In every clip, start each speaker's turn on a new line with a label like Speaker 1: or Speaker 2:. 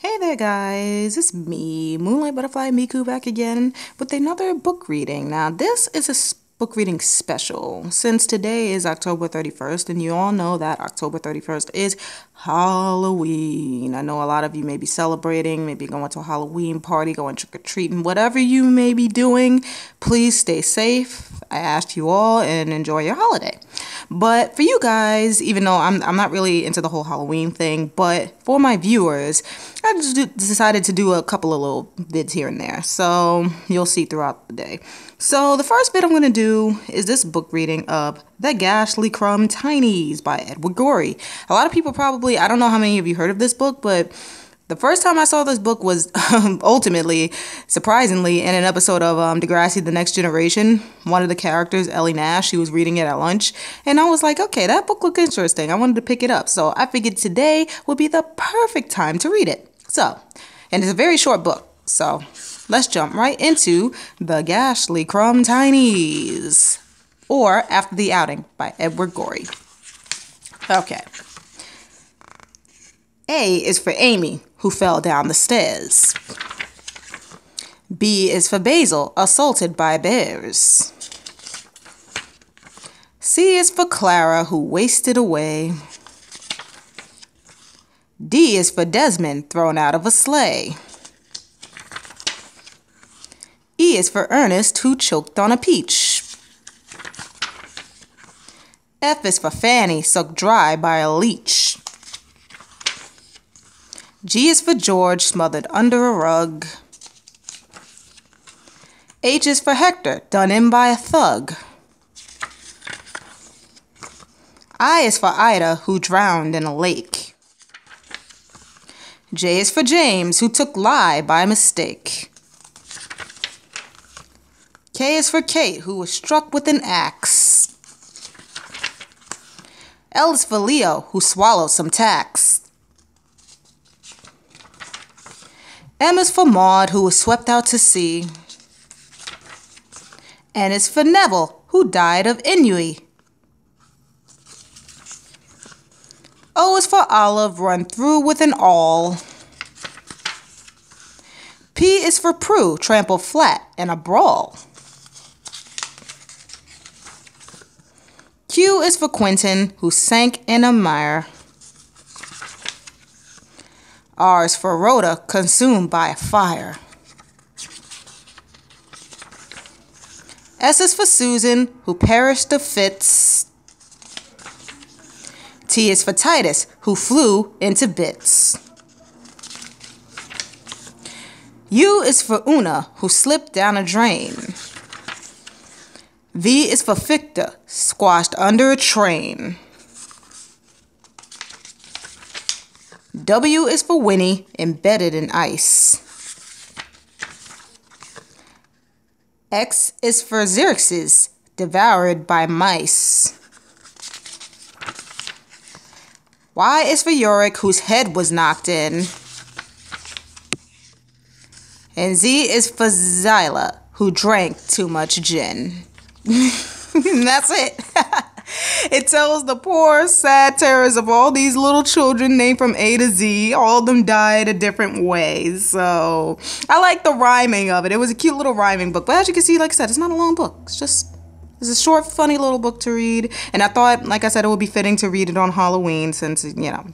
Speaker 1: Hey there, guys. It's me, Moonlight Butterfly Miku, back again with another book reading. Now, this is a book reading special since today is October 31st, and you all know that October 31st is Halloween. I know a lot of you may be celebrating, maybe going to a Halloween party, going trick or treating, whatever you may be doing. Please stay safe. I ask you all and enjoy your holiday. But for you guys, even though I'm, I'm not really into the whole Halloween thing, but for my viewers, I just decided to do a couple of little vids here and there. So you'll see throughout the day. So the first bit I'm going to do is this book reading of The Gashlycrumb Tinies by Edward Gorey. A lot of people probably, I don't know how many of you heard of this book, but the first time I saw this book was um, ultimately, surprisingly, in an episode of um, Degrassi The Next Generation. One of the characters, Ellie Nash, she was reading it at lunch. And I was like, okay, that book looked interesting. I wanted to pick it up. So I figured today would be the perfect time to read it. So, and it's a very short book. So let's jump right into The Gashlycrumb Tinies, or After the Outing by Edward Gorey. Okay. A is for Amy, who fell down the stairs. B is for Basil, assaulted by bears. C is for Clara, who wasted away. D is for Desmond, thrown out of a sleigh. E is for Ernest, who choked on a peach. F is for Fanny, sucked dry by a leech. G is for George, smothered under a rug. H is for Hector, done in by a thug. I is for Ida, who drowned in a lake. J is for James, who took lye by mistake. K is for Kate, who was struck with an axe. L is for Leo, who swallowed some tacks. M is for Maud, who was swept out to sea. N is for Neville, who died of ennui. Oh, o is for Olive, run through with an awl. P is for Prue, trampled flat in a brawl. Q is for Quentin, who sank in a mire. R is for Rhoda, consumed by fire. S is for Susan, who perished of fits. T is for Titus, who flew into bits. U is for Una, who slipped down a drain. V is for Victor, squashed under a train. W is for Winnie, embedded in ice. X is for Xerxes, devoured by mice. Y is for Yorick, whose head was knocked in. And Z is for Zillah, who drank too much gin. that's it. it tells the poor, sad terrors of all these little children named from A to Z. All of them died a different way. So I like the rhyming of it. It was a cute little rhyming book. But as you can see, like I said, it's not a long book. It's just it's a short, funny little book to read. And I thought, like I said, it would be fitting to read it on Halloween since, you know,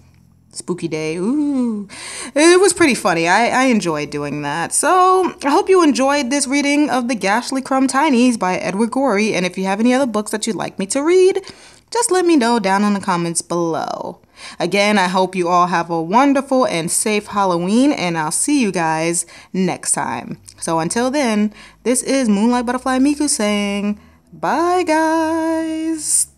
Speaker 1: spooky day. Ooh, it was pretty funny. I, I enjoyed doing that. So I hope you enjoyed this reading of The Gashlycrumb Tinies by Edward Gorey. And if you have any other books that you'd like me to read, just let me know down in the comments below. Again, I hope you all have a wonderful and safe Halloween, and I'll see you guys next time. So until then, this is Moonlight Butterfly Miku saying, bye guys.